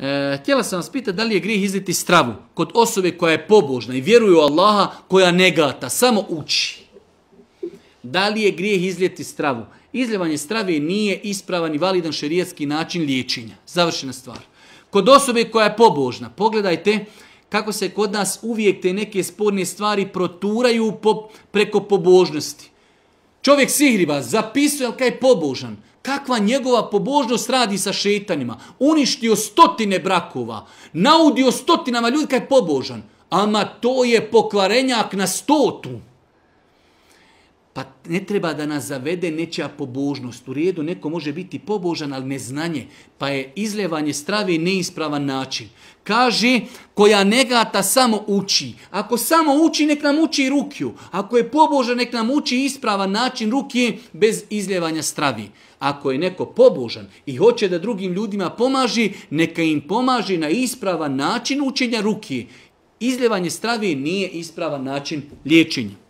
E, htjela sam vas pitati da li je grijeh izliti stravu kod osobe koja je pobožna i vjeruje u Allaha koja negata, samo uči. Da li je grijeh izlijeti stravu? Izljevanje strave nije ispravan i validan šerijetski način liječenja. Završena stvar. Kod osobe koja je pobožna, pogledajte kako se kod nas uvijek te neke sporne stvari proturaju po, preko pobožnosti. Čovjek sihriva, zapisuje, ali kaj je pobožan. Kakva njegova pobožnost radi sa šetanima. Uništio stotine brakova. Naudio stotinama ljudi kaj je pobožan. Ama to je pokvarenjak na stotu. Pa ne treba da nas zavede nečija pobožnost. U redu neko može biti pobožan, ali neznanje. Pa je izljevanje strave neispravan način. Kaže, koja negata samo uči. Ako samo uči, nek nam uči rukju. Ako je pobožan, nek nam uči ispravan način rukje bez izljevanja stravi. Ako je neko pobožan i hoće da drugim ljudima pomaži, neka im pomaži na ispravan način učenja ruke. Izljevanje stravi nije ispravan način liječenja.